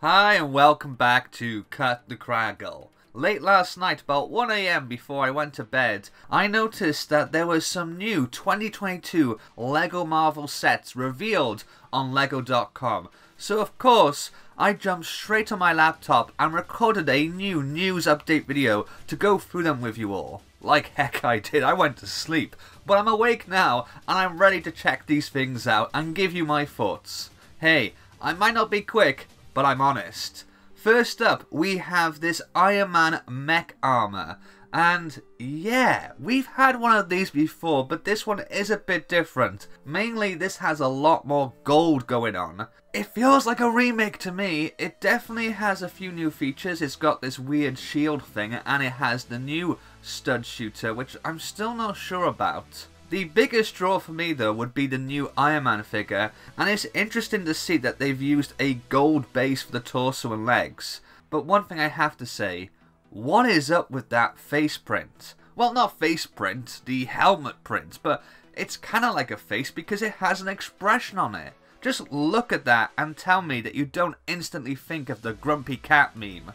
Hi and welcome back to Cut the Kragle. Late last night, about 1am before I went to bed, I noticed that there were some new 2022 LEGO Marvel sets revealed on LEGO.com. So of course, I jumped straight on my laptop and recorded a new news update video to go through them with you all. Like heck I did, I went to sleep. But I'm awake now and I'm ready to check these things out and give you my thoughts. Hey, I might not be quick, but I'm honest. First up, we have this Iron Man mech armor. And yeah, we've had one of these before, but this one is a bit different. Mainly, this has a lot more gold going on. It feels like a remake to me. It definitely has a few new features. It's got this weird shield thing, and it has the new stud shooter, which I'm still not sure about. The biggest draw for me though would be the new Iron Man figure, and it's interesting to see that they've used a gold base for the torso and legs. But one thing I have to say, what is up with that face print? Well, not face print, the helmet print, but it's kind of like a face because it has an expression on it. Just look at that and tell me that you don't instantly think of the grumpy cat meme.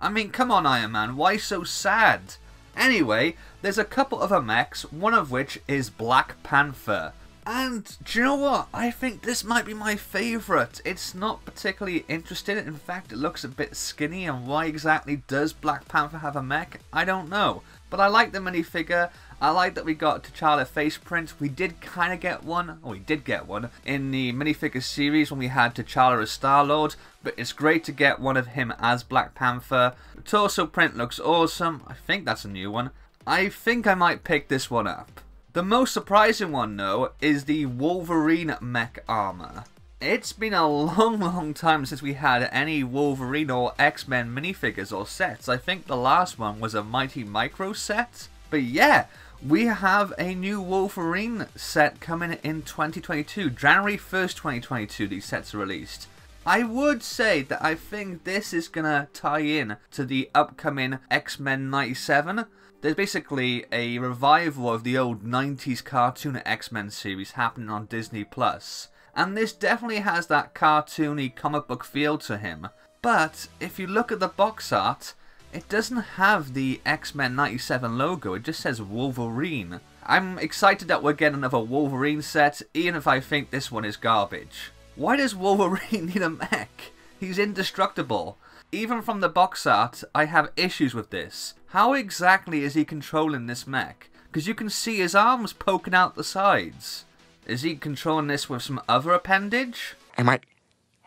I mean, come on Iron Man, why so sad? Anyway, there's a couple of mechs, one of which is Black Panther. And do you know what? I think this might be my favourite. It's not particularly interesting. In fact, it looks a bit skinny. And why exactly does Black Panther have a mech? I don't know. But I like the minifigure. I like that we got T'Challa face print. We did kind of get one, oh, we did get one, in the minifigure series when we had T'Challa as Star-Lord, but it's great to get one of him as Black Panther. The torso print looks awesome. I think that's a new one. I think I might pick this one up. The most surprising one, though, is the Wolverine mech armor. It's been a long, long time since we had any Wolverine or X-Men minifigures or sets. I think the last one was a Mighty Micro set. But yeah, we have a new Wolverine set coming in 2022. January 1st, 2022, these sets are released. I would say that I think this is going to tie in to the upcoming X-Men 97. There's basically a revival of the old 90s cartoon X-Men series happening on Disney+. Plus, And this definitely has that cartoony comic book feel to him. But if you look at the box art, it doesn't have the X-Men 97 logo, it just says Wolverine. I'm excited that we're getting another Wolverine set, even if I think this one is garbage. Why does Wolverine need a mech? He's indestructible. Even from the box art, I have issues with this. How exactly is he controlling this mech? Because you can see his arms poking out the sides. Is he controlling this with some other appendage? Am I...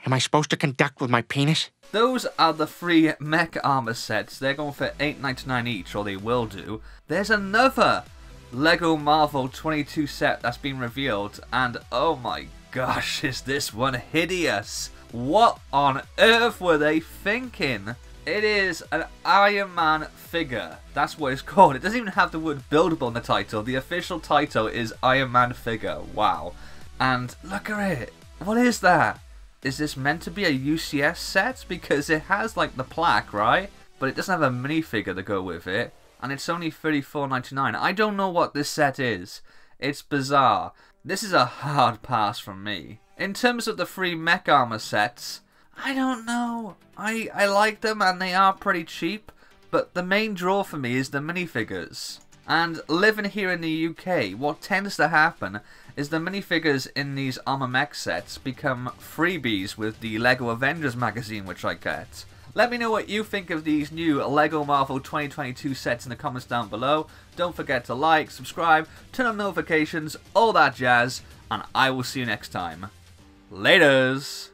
am I supposed to conduct with my penis? Those are the three mech armor sets. They're going for $8.99 each, or they will do. There's another LEGO Marvel 22 set that's been revealed, and oh my gosh, is this one hideous. What on earth were they thinking? It is an Iron Man figure. That's what it's called. It doesn't even have the word buildable in the title. The official title is Iron Man figure. Wow. And look at it. What is that? is this meant to be a UCS set? Because it has like the plaque, right? But it doesn't have a minifigure to go with it. And it's only $34.99. I don't know what this set is. It's bizarre. This is a hard pass from me. In terms of the free mech armor sets, I don't know. I, I like them and they are pretty cheap. But the main draw for me is the minifigures. And living here in the UK, what tends to happen is the minifigures in these Armor Mech sets become freebies with the LEGO Avengers magazine which I get. Let me know what you think of these new LEGO Marvel 2022 sets in the comments down below. Don't forget to like, subscribe, turn on notifications, all that jazz, and I will see you next time. Laters!